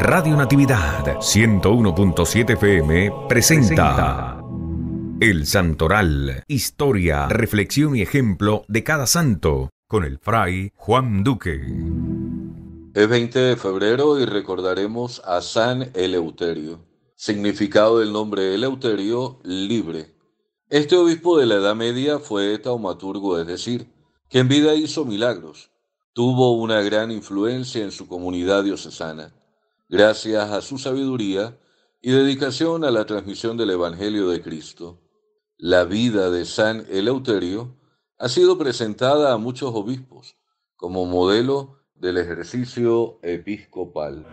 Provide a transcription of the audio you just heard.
Radio Natividad 101.7 FM presenta El Santoral, historia, reflexión y ejemplo de cada santo con el fray Juan Duque. Es 20 de febrero y recordaremos a San Eleuterio. Significado del nombre Eleuterio, libre. Este obispo de la Edad Media fue taumaturgo, es decir, que en vida hizo milagros. Tuvo una gran influencia en su comunidad diocesana, gracias a su sabiduría y dedicación a la transmisión del Evangelio de Cristo. La vida de San Eleuterio ha sido presentada a muchos obispos como modelo del ejercicio episcopal.